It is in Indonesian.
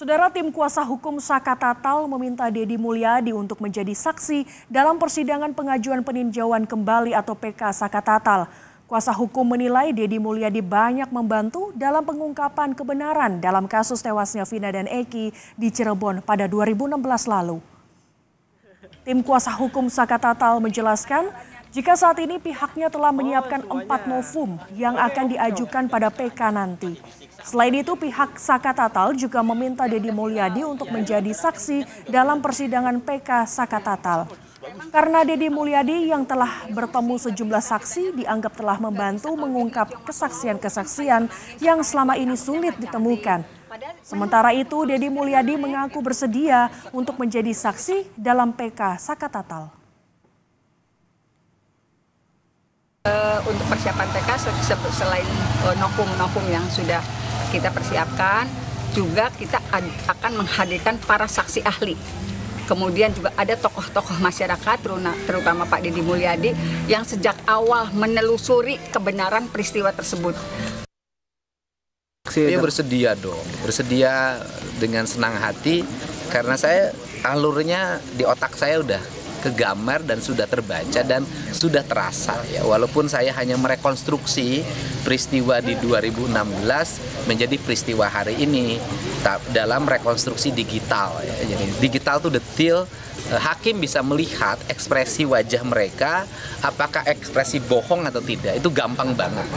Saudara tim kuasa hukum Saka Tatal meminta Dedi Mulyadi untuk menjadi saksi dalam persidangan pengajuan peninjauan kembali atau PK Saka Tatal. Kuasa hukum menilai Dedi Mulyadi banyak membantu dalam pengungkapan kebenaran dalam kasus tewasnya Vina dan Eki di Cirebon pada 2016 lalu. Tim kuasa hukum Saka Tatal menjelaskan jika saat ini pihaknya telah menyiapkan empat novum yang akan diajukan pada PK nanti. Selain itu, pihak Saka Tatal juga meminta Deddy Mulyadi untuk menjadi saksi dalam persidangan PK Saka Tatal. Karena Deddy Mulyadi yang telah bertemu sejumlah saksi dianggap telah membantu mengungkap kesaksian-kesaksian yang selama ini sulit ditemukan. Sementara itu, Deddy Mulyadi mengaku bersedia untuk menjadi saksi dalam PK Saka Tatal. Uh, untuk persiapan PK selain uh, novum-novum yang sudah kita persiapkan juga kita akan menghadirkan para saksi ahli. Kemudian juga ada tokoh-tokoh masyarakat, terutama Pak Deddy Mulyadi, yang sejak awal menelusuri kebenaran peristiwa tersebut. Saya bersedia dong, bersedia dengan senang hati karena saya alurnya di otak saya udah kegambar dan sudah terbaca dan sudah terasa ya. Walaupun saya hanya merekonstruksi peristiwa di 2016 menjadi peristiwa hari ini dalam rekonstruksi digital ya. Jadi digital tuh detail eh, hakim bisa melihat ekspresi wajah mereka apakah ekspresi bohong atau tidak. Itu gampang banget